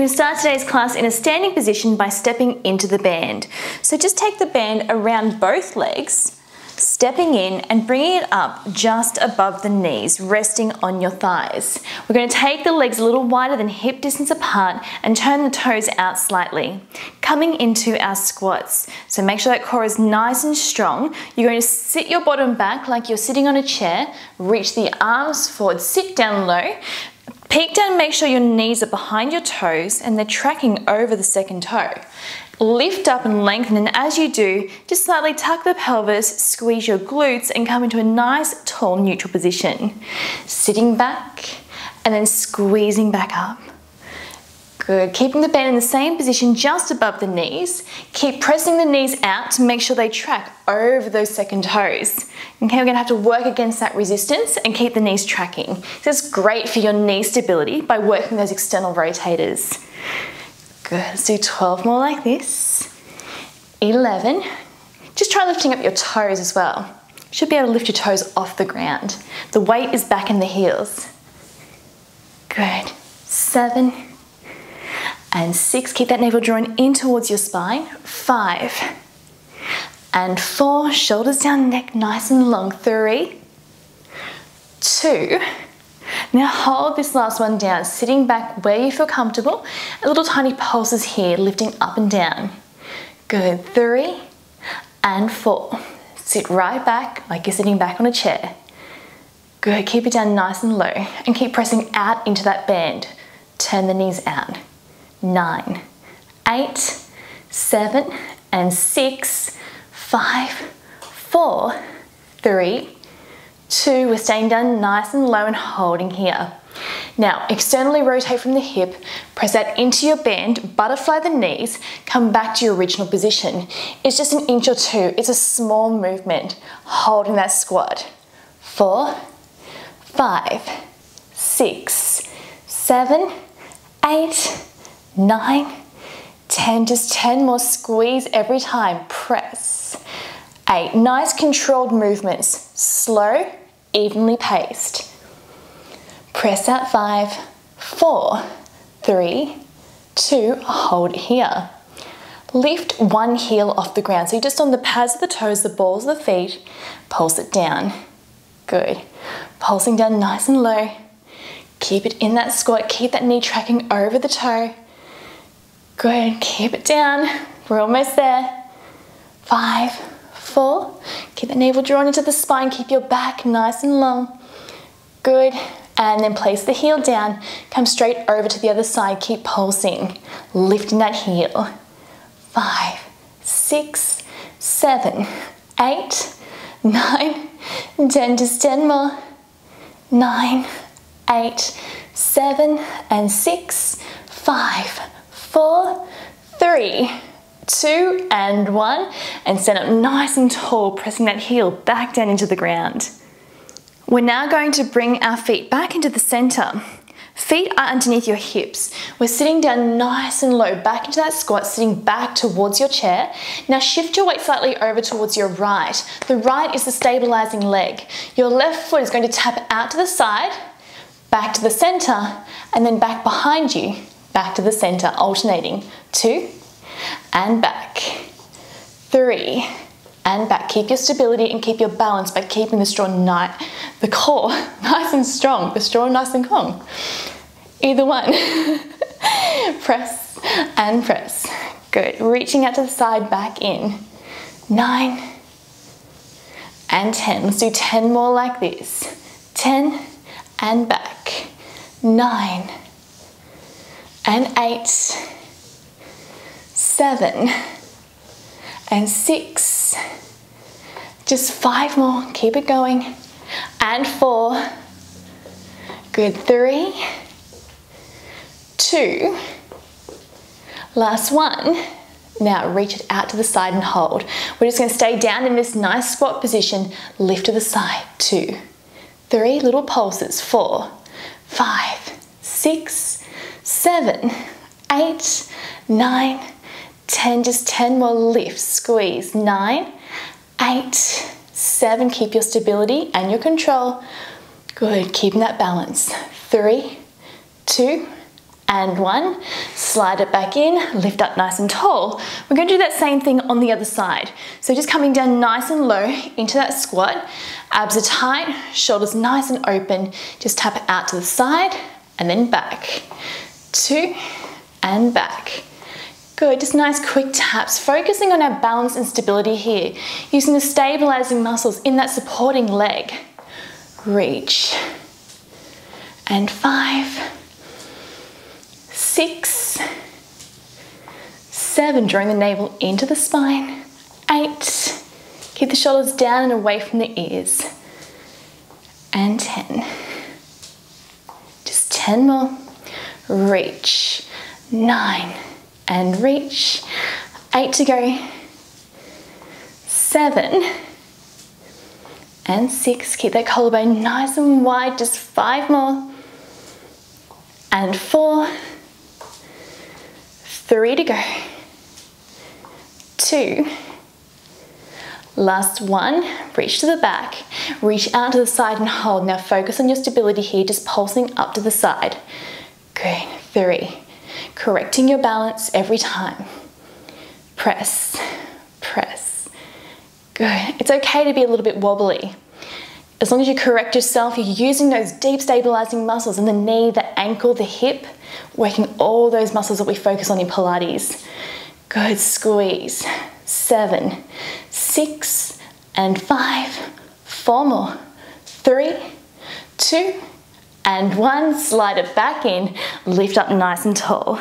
To start today's class in a standing position by stepping into the band. So just take the band around both legs, stepping in and bringing it up just above the knees, resting on your thighs. We're going to take the legs a little wider than hip distance apart and turn the toes out slightly. Coming into our squats. So make sure that core is nice and strong. You're going to sit your bottom back like you're sitting on a chair, reach the arms forward, sit down low, Peek down, make sure your knees are behind your toes and they're tracking over the second toe. Lift up and lengthen, and as you do, just slightly tuck the pelvis, squeeze your glutes, and come into a nice tall neutral position. Sitting back and then squeezing back up. Good. Keeping the band in the same position just above the knees. Keep pressing the knees out to make sure they track over those second toes. Okay, we're gonna have to work against that resistance and keep the knees tracking. This is great for your knee stability by working those external rotators. Good, let's do 12 more like this. 11. Just try lifting up your toes as well. Should be able to lift your toes off the ground. The weight is back in the heels. Good. Seven, and six. Keep that navel drawn in towards your spine. Five and four. Shoulders down, neck nice and long. Three, two. Now hold this last one down, sitting back where you feel comfortable. A little tiny pulses here, lifting up and down. Good. Three and four. Sit right back like you're sitting back on a chair. Good. Keep it down nice and low and keep pressing out into that band. Turn the knees out nine, eight, seven, and six, five, four, three, two. We're staying down nice and low and holding here. Now, externally rotate from the hip, press that into your band, butterfly the knees, come back to your original position. It's just an inch or two. It's a small movement, holding that squat. Four, five, six, seven, eight, nine, 10, just 10 more, squeeze every time, press. Eight, nice controlled movements, slow, evenly paced. Press out five, four, three, two, hold here. Lift one heel off the ground. So you're just on the pads of the toes, the balls of the feet, pulse it down. Good. Pulsing down nice and low. Keep it in that squat, keep that knee tracking over the toe. Good, keep it down. We're almost there. Five, four. Keep the navel drawn into the spine. Keep your back nice and long. Good. And then place the heel down. Come straight over to the other side. Keep pulsing. Lifting that heel. Five, six, seven, eight, nine, ten. Just ten more. Nine, eight, seven, and six, five, four, three, two, and one. And stand up nice and tall, pressing that heel back down into the ground. We're now going to bring our feet back into the center. Feet are underneath your hips. We're sitting down nice and low, back into that squat, sitting back towards your chair. Now shift your weight slightly over towards your right. The right is the stabilizing leg. Your left foot is going to tap out to the side, back to the center, and then back behind you back to the center, alternating. Two, and back. Three, and back. Keep your stability and keep your balance by keeping the straw nice, the core nice and strong, the straw nice and calm. Either one. press and press. Good. Reaching out to the side, back in. Nine and 10. Let's do 10 more like this. 10 and back. Nine and eight, seven, and six. Just five more, keep it going. And four, good, three, two, last one. Now reach it out to the side and hold. We're just gonna stay down in this nice squat position, lift to the side, two, three little pulses, four, five, six, seven, eight, nine, 10, just 10 more lifts, squeeze, nine, eight, seven, keep your stability and your control. Good, keeping that balance. Three, two, and one. Slide it back in, lift up nice and tall. We're going to do that same thing on the other side. So just coming down nice and low into that squat. Abs are tight, shoulders nice and open. Just tap it out to the side and then back. Two and back. Good, just nice quick taps, focusing on our balance and stability here, using the stabilizing muscles in that supporting leg. Reach. And five, six, seven, drawing the navel into the spine, eight, keep the shoulders down and away from the ears, and 10. Just 10 more, reach, nine, and reach, eight to go, seven, and six, keep that collarbone nice and wide, just five more, and four, Three to go. Two. Last one, reach to the back, reach out to the side and hold. Now focus on your stability here, just pulsing up to the side. Three. Correcting your balance every time. Press, press. Good. It's okay to be a little bit wobbly. As long as you correct yourself, you're using those deep stabilizing muscles in the knee, the ankle, the hip, working all those muscles that we focus on in Pilates. Good squeeze. Seven, six, and five. Four more. Three, two, and one. Slide it back in. Lift up nice and tall.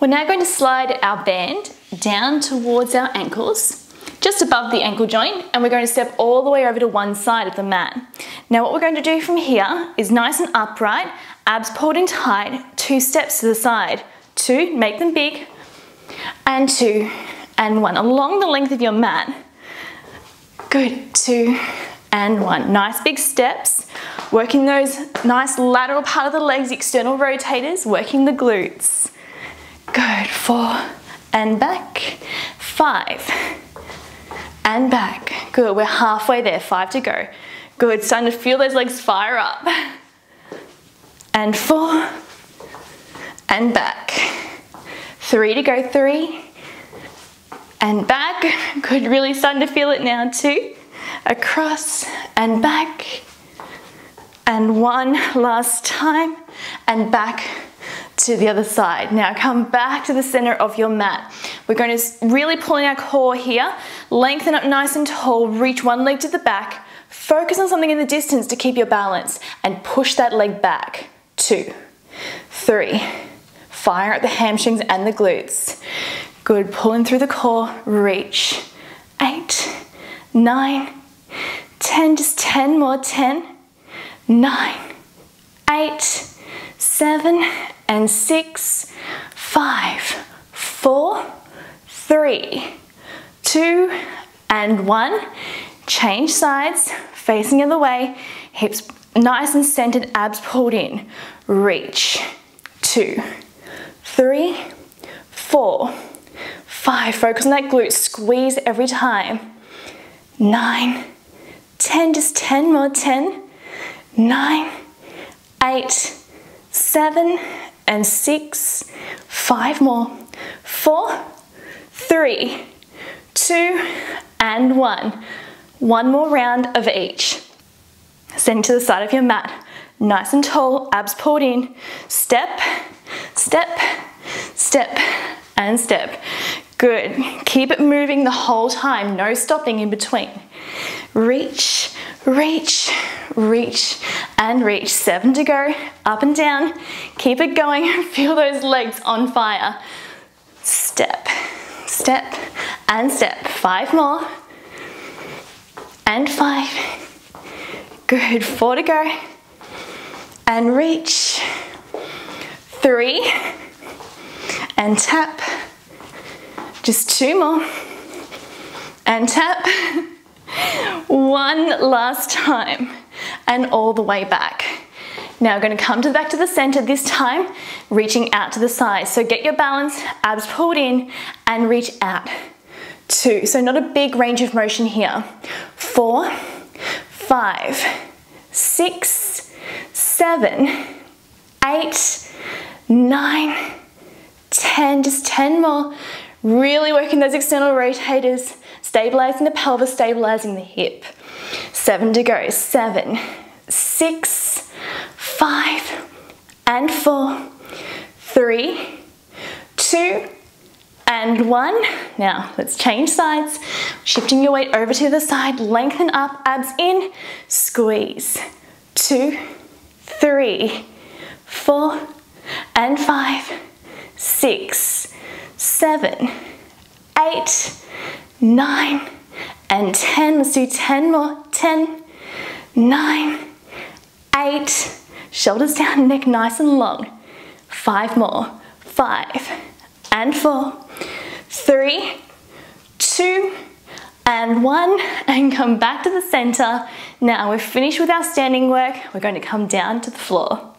We're now going to slide our band down towards our ankles just above the ankle joint and we're going to step all the way over to one side of the mat. Now what we're going to do from here is nice and upright, abs pulled in tight, two steps to the side. Two, make them big, and two, and one. Along the length of your mat. Good, two, and one. Nice big steps, working those nice lateral part of the legs, external rotators, working the glutes. Good, four, and back, five, and back. Good, we're halfway there, five to go. Good, starting to feel those legs fire up. And four, and back. Three to go, three, and back. Good, really starting to feel it now, two. Across and back. And one last time, and back to the other side. Now come back to the center of your mat. We're going to really pull in our core here, lengthen up nice and tall, reach one leg to the back, focus on something in the distance to keep your balance, and push that leg back. Two, three, fire at the hamstrings and the glutes. Good, pulling through the core, reach. Eight, nine, ten, just 10 more, 10, nine, eight, seven, and six, five, four, three, two, and one. Change sides, facing the other way, hips nice and centered, abs pulled in. Reach, two, three, four, five. Focus on that glute, squeeze every time. Nine, ten, just 10 more, 10, nine, eight, seven, and six, five more, four, three, two, and one. One more round of each. Send to the side of your mat. Nice and tall, abs pulled in. Step, step, step, and step. Good. Keep it moving the whole time, no stopping in between. Reach, reach, reach, and reach. Seven to go, up and down. Keep it going, feel those legs on fire. Step, step, and step. Five more, and five. Good, four to go. And reach, three, and tap. Just two more, and tap. One last time and all the way back. Now we're going to come to back to the center this time, reaching out to the side. So get your balance, abs pulled in and reach out. Two, so not a big range of motion here. Four, five, six, seven, eight, nine, 10, just 10 more. Really working those external rotators, stabilizing the pelvis, stabilizing the hip. Seven to go, seven, six, five, and four, three, two, and one. Now let's change sides. Shifting your weight over to the side, lengthen up, abs in, squeeze. Two, three, four, and five, six, seven, eight, nine, and 10. Let's do 10 more. 10, nine, eight, shoulders down, neck nice and long. Five more. Five, and four, three, two, and one, and come back to the center. Now we're finished with our standing work. We're going to come down to the floor.